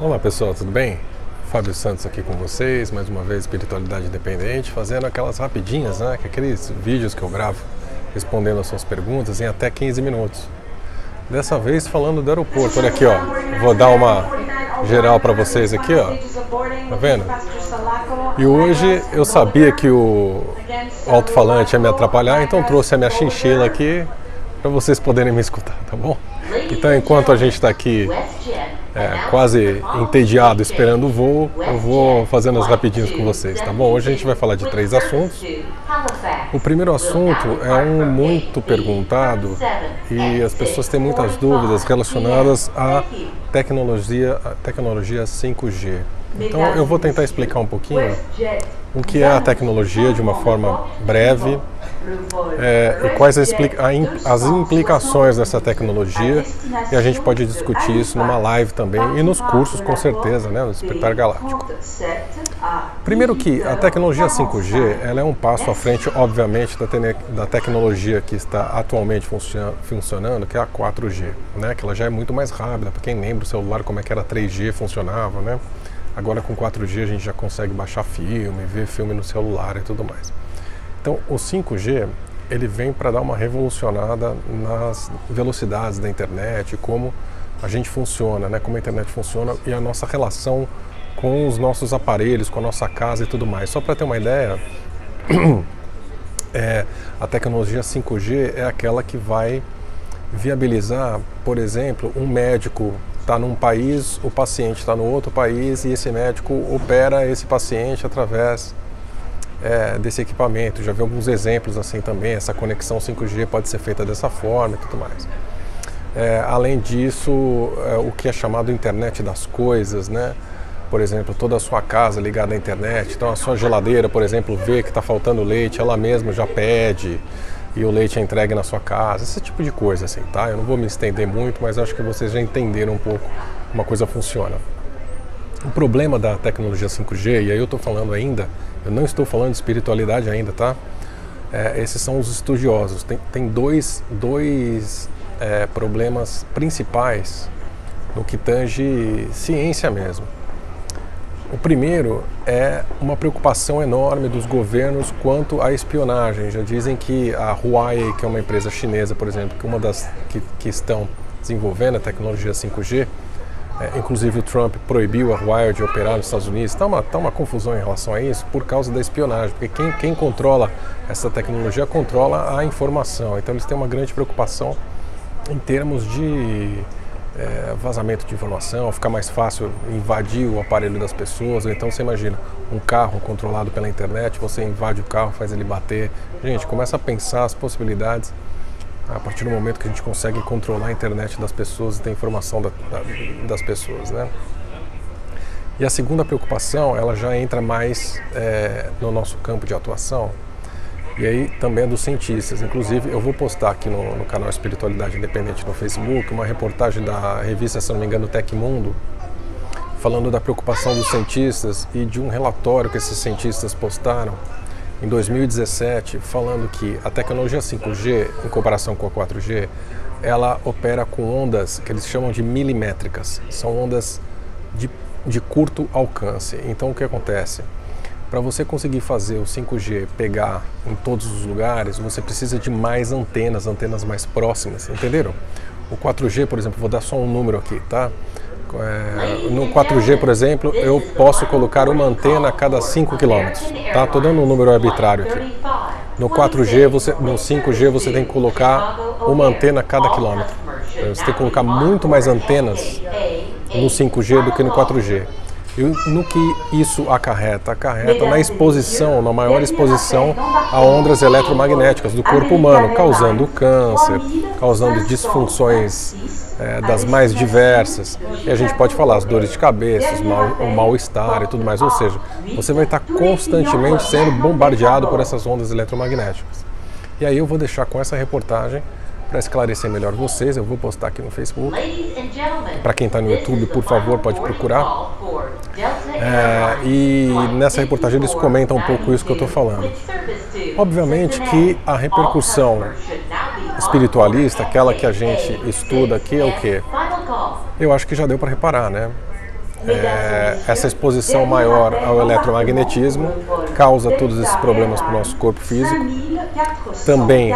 Olá pessoal, tudo bem? Fábio Santos aqui com vocês, mais uma vez Espiritualidade Independente, fazendo aquelas rapidinhas, né? Aqueles vídeos que eu gravo respondendo as suas perguntas em até 15 minutos. Dessa vez falando do aeroporto, olha aqui ó, vou dar uma geral para vocês aqui ó, tá vendo? E hoje eu sabia que o alto-falante ia me atrapalhar, então trouxe a minha chinchila aqui para vocês poderem me escutar, tá bom? Então enquanto a gente está aqui é, quase entediado esperando o voo, eu vou fazendo as rapidinhas com vocês, tá bom? Hoje a gente vai falar de três assuntos. O primeiro assunto é um muito perguntado e as pessoas têm muitas dúvidas relacionadas à tecnologia, à tecnologia 5G. Então eu vou tentar explicar um pouquinho o que é a tecnologia de uma forma breve é, e quais as, as implicações dessa tecnologia e a gente pode discutir isso numa live também e nos cursos com certeza, né, no Despertar Galáctico. Primeiro que a tecnologia 5G ela é um passo à frente, obviamente, da, da tecnologia que está atualmente funcionando, que é a 4G, né, que ela já é muito mais rápida. Para quem lembra o celular como é que era 3G funcionava, né? Agora com 4G a gente já consegue baixar filme, ver filme no celular e tudo mais. Então o 5G ele vem para dar uma revolucionada nas velocidades da internet, como a gente funciona, né? como a internet funciona e a nossa relação com os nossos aparelhos, com a nossa casa e tudo mais. Só para ter uma ideia, é, a tecnologia 5G é aquela que vai viabilizar, por exemplo, um médico está num país, o paciente está no outro país e esse médico opera esse paciente através é, desse equipamento. Já vi alguns exemplos assim também. Essa conexão 5G pode ser feita dessa forma e tudo mais. É, além disso, é, o que é chamado internet das coisas, né? Por exemplo, toda a sua casa ligada à internet. Então, a sua geladeira, por exemplo, vê que está faltando leite, ela mesma já pede e o leite é entregue na sua casa, esse tipo de coisa assim, tá? Eu não vou me estender muito, mas acho que vocês já entenderam um pouco como a coisa funciona. O problema da tecnologia 5G, e aí eu estou falando ainda, eu não estou falando de espiritualidade ainda, tá? É, esses são os estudiosos. Tem, tem dois, dois é, problemas principais no que tange ciência mesmo. O primeiro é uma preocupação enorme dos governos quanto à espionagem. Já dizem que a Huawei, que é uma empresa chinesa, por exemplo, que uma das que, que estão desenvolvendo a tecnologia 5G, é, inclusive o Trump proibiu a Huawei de operar nos Estados Unidos. Está uma, tá uma confusão em relação a isso por causa da espionagem, porque quem, quem controla essa tecnologia controla a informação. Então eles têm uma grande preocupação em termos de é, vazamento de informação, ficar mais fácil invadir o aparelho das pessoas. Então você imagina um carro controlado pela internet, você invade o carro, faz ele bater. Gente, começa a pensar as possibilidades a partir do momento que a gente consegue controlar a internet das pessoas e ter informação da, da, das pessoas, né? E a segunda preocupação, ela já entra mais é, no nosso campo de atuação, e aí também é dos cientistas. Inclusive, eu vou postar aqui no, no, canal Espiritualidade Independente no Facebook uma reportagem da revista, se não me engano, Tecmundo, falando da preocupação dos cientistas e de um relatório que esses cientistas postaram em 2017, falando que a tecnologia 5G, em comparação com a 4G, ela opera com ondas que eles chamam de milimétricas. São ondas de, de curto alcance. Então, o que acontece? Para você conseguir fazer o 5G pegar em todos os lugares, você precisa de mais antenas, antenas mais próximas, entenderam? O 4G, por exemplo, vou dar só um número aqui, tá? É, no 4G, por exemplo, eu posso colocar uma antena a cada 5 km, tá? Estou dando um número arbitrário aqui. No 4G, você, no 5G, você tem que colocar uma antena a cada quilômetro. Você tem que colocar muito mais antenas no 5G do que no 4G. E no que isso acarreta? Acarreta na exposição, na maior exposição a ondas eletromagnéticas do corpo humano, causando câncer, causando disfunções é, das mais diversas. E a gente pode falar as dores de cabeça, mal, o mal-estar e tudo mais. Ou seja, você vai estar constantemente sendo bombardeado por essas ondas eletromagnéticas. E aí eu vou deixar com essa reportagem para esclarecer melhor vocês, eu vou postar aqui no Facebook. Para quem está no YouTube, por favor, pode procurar. É, e nessa reportagem eles comentam um pouco isso que eu estou falando. Obviamente que a repercussão espiritualista, aquela que a gente estuda aqui, é o quê? Eu acho que já deu para reparar, né? É, essa exposição maior ao eletromagnetismo causa todos esses problemas para o nosso corpo físico. Também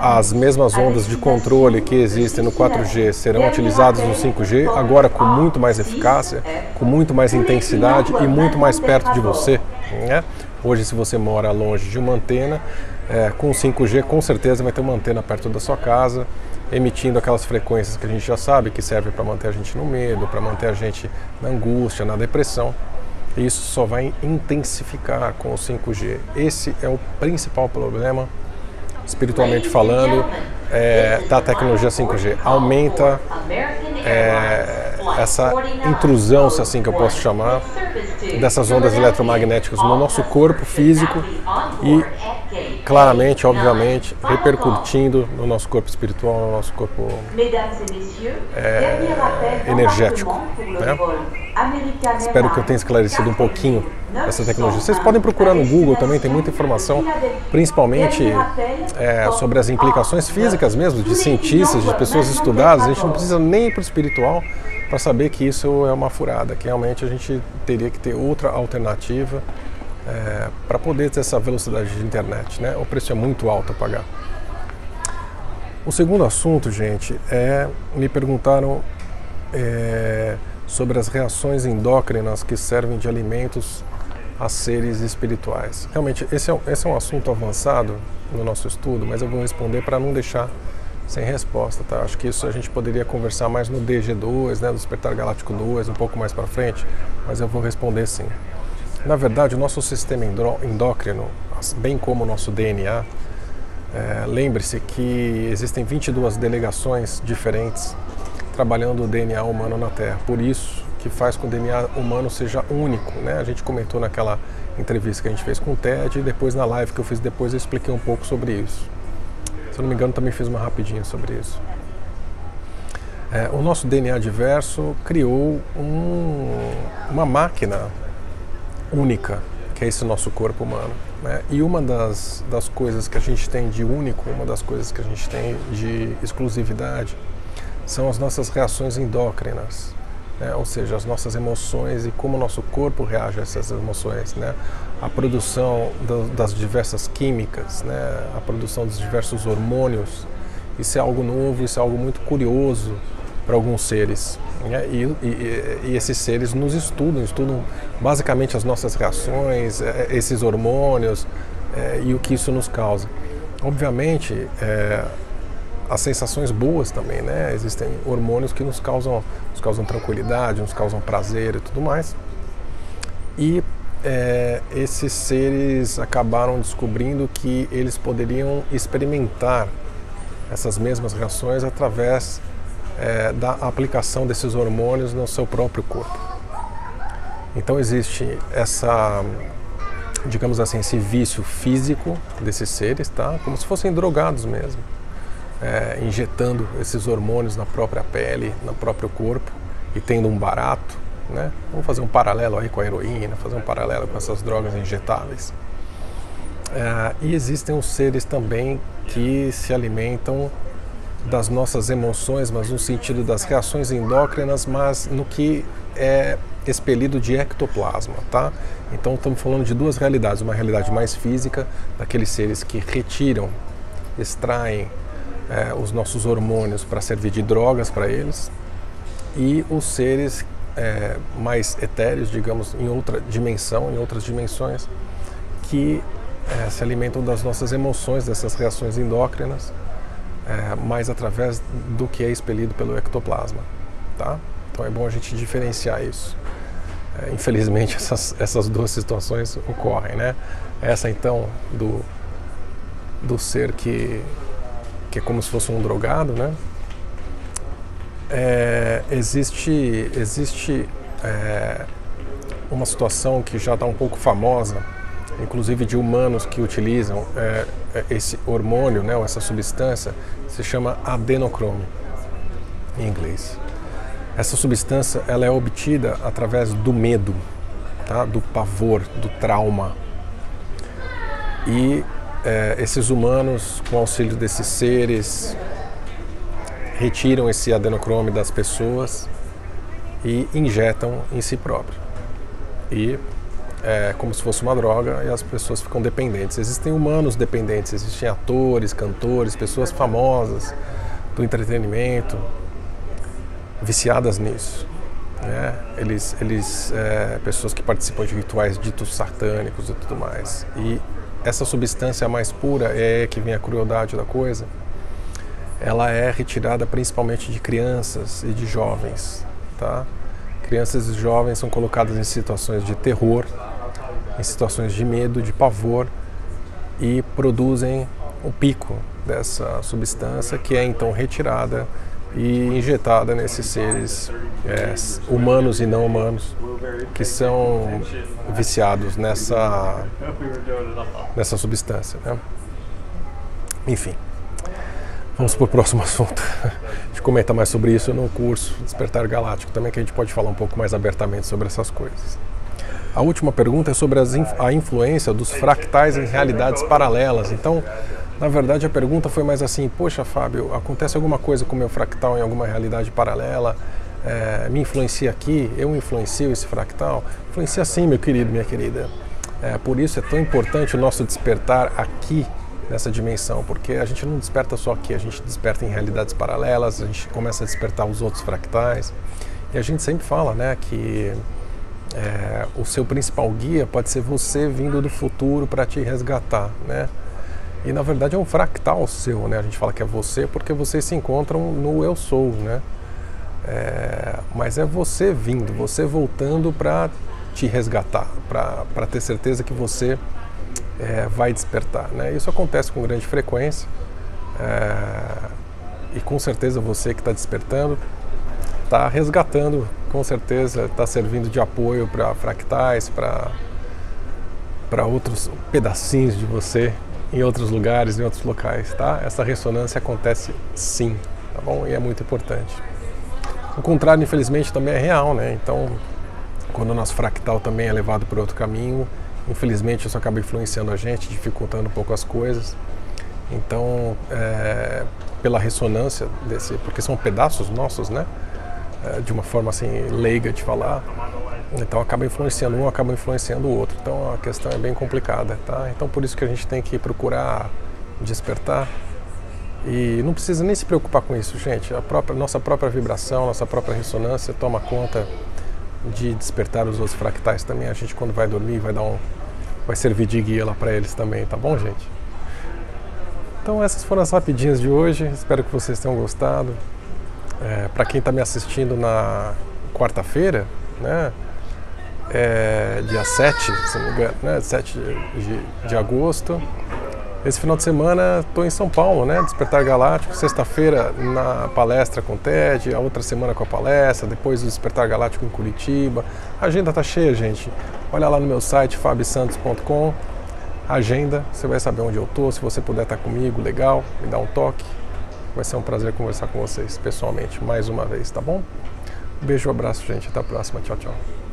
as mesmas ondas de controle que existem no 4G serão utilizadas no 5G, agora com muito mais eficácia, com muito mais intensidade e muito mais perto de você. Né? Hoje, se você mora longe de uma antena, é, com 5G com certeza vai ter uma antena perto da sua casa emitindo aquelas frequências que a gente já sabe que servem para manter a gente no medo, para manter a gente na angústia, na depressão. E isso só vai intensificar com o 5G. Esse é o principal problema, espiritualmente falando, é, da tecnologia 5G. Aumenta é, essa intrusão, se assim que eu posso chamar, dessas ondas eletromagnéticas no nosso corpo físico e claramente, obviamente, repercutindo no nosso corpo espiritual, no nosso corpo é, energético. Né? Espero que eu tenha esclarecido um pouquinho essa tecnologia. Vocês podem procurar no Google também, tem muita informação, principalmente é, sobre as implicações físicas mesmo, de cientistas, de pessoas estudadas. A gente não precisa nem ir para o espiritual para saber que isso é uma furada, que realmente a gente teria que ter outra alternativa é, para poder ter essa velocidade de internet. Né? O preço é muito alto a pagar. O segundo assunto, gente, é me perguntaram é, sobre as reações endócrinas que servem de alimentos a seres espirituais. Realmente, esse é, esse é um assunto avançado no nosso estudo, mas eu vou responder para não deixar sem resposta, tá? Acho que isso a gente poderia conversar mais no DG2, né, do Despertar Galáctico 2, um pouco mais para frente, mas eu vou responder sim. Na verdade, o nosso sistema endócrino, bem como o nosso DNA, é, lembre-se que existem 22 delegações diferentes trabalhando o DNA humano na Terra. Por isso que faz com que o DNA humano seja único. Né? A gente comentou naquela entrevista que a gente fez com o Ted e depois na live que eu fiz depois eu expliquei um pouco sobre isso. Se eu não me engano, também fiz uma rapidinha sobre isso. É, o nosso DNA diverso criou um, uma máquina única, que é esse nosso corpo humano. Né? E uma das, das coisas que a gente tem de único, uma das coisas que a gente tem de exclusividade, são as nossas reações endócrinas, né? ou seja, as nossas emoções e como o nosso corpo reage a essas emoções. Né? A produção do, das diversas químicas, né? a produção dos diversos hormônios. Isso é algo novo, isso é algo muito curioso para alguns seres. Né? E, e, e, esses seres nos estudam, estudam basicamente as nossas reações, é, esses hormônios é, e o que isso nos causa. Obviamente, é, as sensações boas também, né? Existem hormônios que nos causam, nos causam tranquilidade, nos causam prazer e tudo mais. E é, esses seres acabaram descobrindo que eles poderiam experimentar essas mesmas reações através é, da aplicação desses hormônios no seu próprio corpo. Então existe essa, digamos assim, esse vício físico desses seres, tá? Como se fossem drogados mesmo, é, injetando esses hormônios na própria pele, no próprio corpo e tendo um barato, né? Vamos fazer um paralelo aí com a heroína, fazer um paralelo com essas drogas injetáveis. É, e existem os seres também que se alimentam das nossas emoções, mas no sentido das reações endócrinas, mas no que é expelido de ectoplasma, tá? Então estamos falando de duas realidades, uma realidade mais física, daqueles seres que retiram, extraem é, os nossos hormônios para servir de drogas para eles, e os seres é, mais etéreos, digamos, em outra dimensão, em outras dimensões, que é, se alimentam das nossas emoções, dessas reações endócrinas, é, mais através do que é expelido pelo ectoplasma. Tá? Então é bom a gente diferenciar isso. É, infelizmente essas, essas duas situações ocorrem. Né? Essa então do, do ser que, que é como se fosse um drogado, né? É, existe existe é, uma situação que já está um pouco famosa inclusive de humanos que utilizam é, é, esse hormônio, né, ou essa substância, se chama adenocrome em inglês. Essa substância ela é obtida através do medo, tá? do pavor, do trauma. E é, esses humanos, com auxílio desses seres, retiram esse adenocrome das pessoas e injetam em si próprio. E é como se fosse uma droga e as pessoas ficam dependentes. Existem humanos dependentes, existem atores, cantores, pessoas famosas do entretenimento viciadas nisso. Né? Eles, eles é, pessoas que participam de rituais ditos satânicos e tudo mais. E essa substância mais pura é que vem a crueldade da coisa. Ela é retirada principalmente de crianças e de jovens, tá? Crianças e jovens são colocadas em situações de terror, em situações de medo, de pavor e produzem o pico dessa substância que é então retirada e injetada nesses seres é, humanos e não humanos que são viciados nessa nessa substância. Né? Enfim, vamos para o próximo assunto. A gente comenta mais sobre isso no curso Despertar Galáctico também, que a gente pode falar um pouco mais abertamente sobre essas coisas. A última pergunta é sobre a influência dos fractais em realidades paralelas. Então, na verdade, a pergunta foi mais assim: Poxa, Fábio, acontece alguma coisa com o meu fractal em alguma realidade paralela? É, me influencia aqui? Eu influencio esse fractal? Influencia sim, meu querido, minha querida. É, por isso é tão importante o nosso despertar aqui nessa dimensão, porque a gente não desperta só aqui, a gente desperta em realidades paralelas, a gente começa a despertar os outros fractais. E a gente sempre fala, né, que é, o seu principal guia pode ser você vindo do futuro para te resgatar, né? E na verdade é um fractal seu, né? A gente fala que é você porque vocês se encontram no eu sou, né? É, mas é você vindo, você voltando para te resgatar, para ter certeza que você é, vai despertar. Né? Isso acontece com grande frequência é, e com certeza você que está despertando está resgatando, com certeza está servindo de apoio para fractais, para outros pedacinhos de você em outros lugares, em outros locais, tá? Essa ressonância acontece sim, tá bom? E é muito importante. O contrário, infelizmente, também é real, né? Então, quando o nosso fractal também é levado por outro caminho, infelizmente isso acaba influenciando a gente, dificultando um pouco as coisas. Então, é, pela ressonância desse, porque são pedaços nossos, né? É, de uma forma assim leiga de falar, então acaba influenciando um, acaba influenciando o outro. Então a questão é bem complicada, tá? Então por isso que a gente tem que procurar despertar e não precisa nem se preocupar com isso, gente. A própria nossa própria vibração, nossa própria ressonância toma conta de despertar os outros fractais também. A gente quando vai dormir vai dar um vai servir de guia lá para eles também, tá bom, gente? Então essas foram as rapidinhas de hoje. Espero que vocês tenham gostado. É, para quem está me assistindo na quarta-feira, né? é, dia 7, se não me engano, né? 7 de, de agosto. Esse final de semana estou em São Paulo, né? Despertar Galáctico, sexta-feira na palestra com o TED, a outra semana com a palestra, depois o Despertar Galáctico em Curitiba. A agenda tá cheia, gente. Olha lá no meu site fabisantos.com, agenda, você vai saber onde eu tô, se você puder estar tá comigo, legal, me dá um toque. Vai ser um prazer conversar com vocês pessoalmente mais uma vez, tá bom? Um beijo, um abraço, gente. Até a próxima. Tchau, tchau.